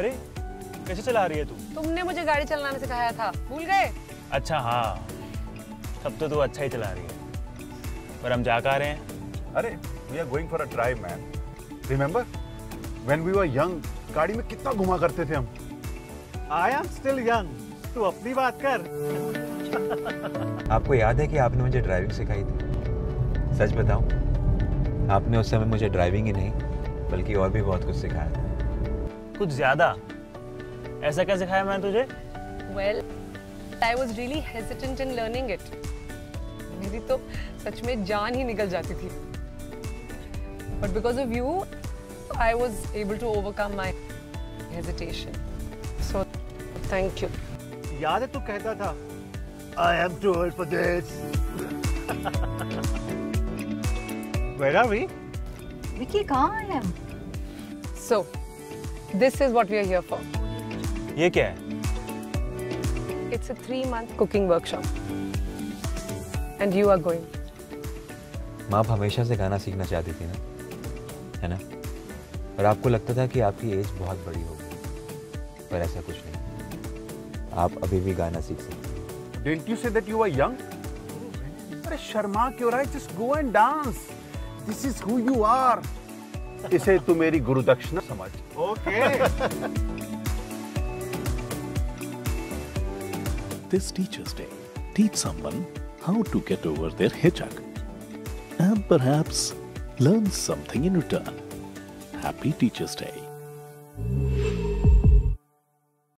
अरे कैसे चला रही है तू? तुमने मुझे गाड़ी चलाना सिखाया था। भूल गए? अच्छा हाँ। तब तो तू अच्छा ही चला रही है। पर हम जा कहाँ रहे हैं। अरे we are going for a drive man remember when we were young गाड़ी में कितना घुमा करते थे हम। आई एम स्टिल यंग तू अपनी बात कर। आपको याद है कि आपने मुझे ड्राइविंग सिखाई थी? सच बताऊँ आपने उस समय मुझे ड्राइविंग ही नहीं बल्कि और भी बहुत कुछ सिखाया था। कुछ ज़्यादा? ऐसा क्या सिखाया मैंने तुझे? Well I was really hesitant in learning it मेरी तो सच में जान ही निकल जाती थी। But because of you I was able to overcome my hesitation so thank you याद है तू कहता था I am too old for this where are we Vicky कहाँ है हम? So this is what we are here for ये क्या है? It's a three month cooking workshop. And you are going. माँ आप हमेशा से गाना सीखना चाहती थी ना? है ना? और आपको लगता था कि आपकी एज बहुत बड़ी होगी पर ऐसा कुछ नहीं। आप अभी भी गाना सीख सकते हैं। Didn't you say that you are young अरे शर्मा क्यों रहा है just go and dance this is who you are इसे तू मेरी गुरु दक्षिणा समझ। Okay. This teacher's day teach someone how to get over their हिचक and perhaps learn something in return happy teacher's day